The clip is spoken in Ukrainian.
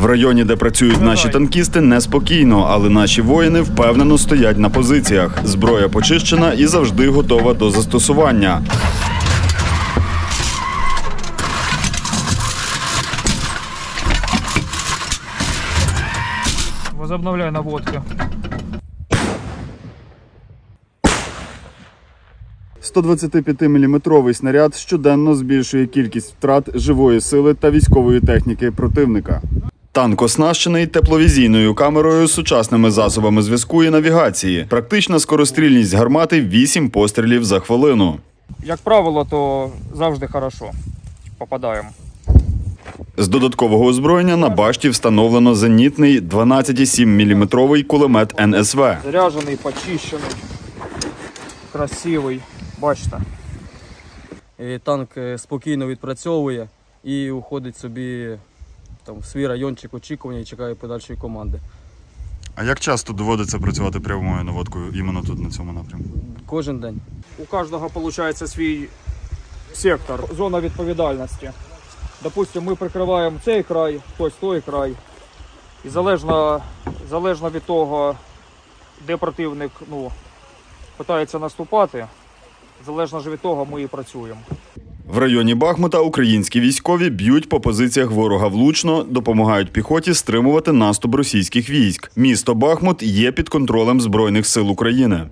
В районі, де працюють наші танкісти, неспокійно, але наші воїни впевнено стоять на позиціях. Зброя почищена і завжди готова до застосування. Возобновляй наводки. 125-мм снаряд щоденно збільшує кількість втрат живої сили та військової техніки противника. Танк оснащений тепловізійною камерою, сучасними засобами зв'язку і навігації. Практична скорострільність гармати 8 пострілів за хвилину. Як правило, то завжди хорошо. Попадаємо. З додаткового озброєння на башті встановлено зенітний 12,7 мм кулемет НСВ. Заряджений, почищений, красивий. Бачите. І танк е, спокійно відпрацьовує і уходить собі там, свій райончик очікування і чекає подальшої команди. А як часто доводиться працювати прямою наводкою іменно тут на цьому напрямку? Кожен день. У кожного виходить свій сектор, зона відповідальності. Допустимо, ми прикриваємо цей край, хтось той край. І залежно, залежно від того, де противник ну, питається наступати, залежно ж від того ми і працюємо. В районі Бахмута українські військові б'ють по позиціях ворога влучно, допомагають піхоті стримувати наступ російських військ. Місто Бахмут є під контролем Збройних сил України.